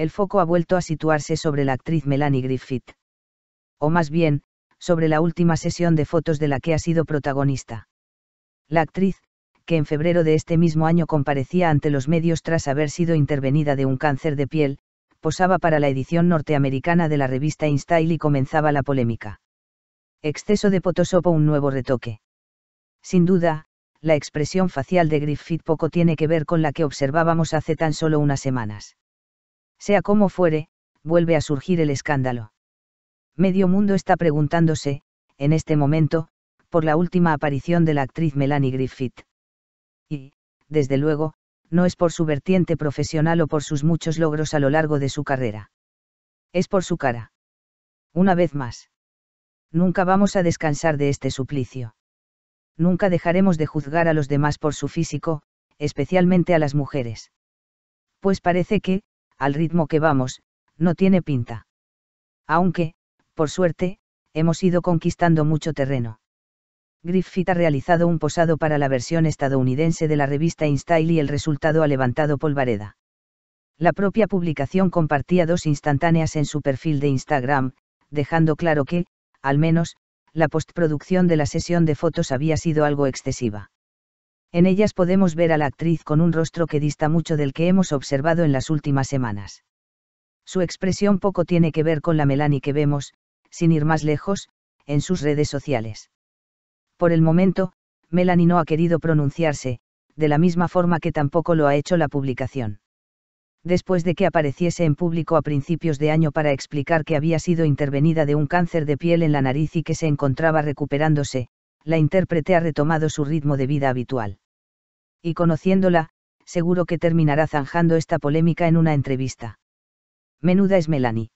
El foco ha vuelto a situarse sobre la actriz Melanie Griffith. O más bien, sobre la última sesión de fotos de la que ha sido protagonista. La actriz, que en febrero de este mismo año comparecía ante los medios tras haber sido intervenida de un cáncer de piel, posaba para la edición norteamericana de la revista InStyle y comenzaba la polémica. Exceso de Photoshop o un nuevo retoque. Sin duda, la expresión facial de Griffith poco tiene que ver con la que observábamos hace tan solo unas semanas. Sea como fuere, vuelve a surgir el escándalo. Medio mundo está preguntándose, en este momento, por la última aparición de la actriz Melanie Griffith. Y, desde luego, no es por su vertiente profesional o por sus muchos logros a lo largo de su carrera. Es por su cara. Una vez más. Nunca vamos a descansar de este suplicio. Nunca dejaremos de juzgar a los demás por su físico, especialmente a las mujeres. Pues parece que, al ritmo que vamos, no tiene pinta. Aunque, por suerte, hemos ido conquistando mucho terreno. Griffith ha realizado un posado para la versión estadounidense de la revista InStyle y el resultado ha levantado polvareda. La propia publicación compartía dos instantáneas en su perfil de Instagram, dejando claro que, al menos, la postproducción de la sesión de fotos había sido algo excesiva. En ellas podemos ver a la actriz con un rostro que dista mucho del que hemos observado en las últimas semanas. Su expresión poco tiene que ver con la Melanie que vemos, sin ir más lejos, en sus redes sociales. Por el momento, Melanie no ha querido pronunciarse, de la misma forma que tampoco lo ha hecho la publicación. Después de que apareciese en público a principios de año para explicar que había sido intervenida de un cáncer de piel en la nariz y que se encontraba recuperándose, la intérprete ha retomado su ritmo de vida habitual. Y conociéndola, seguro que terminará zanjando esta polémica en una entrevista. Menuda es Melanie.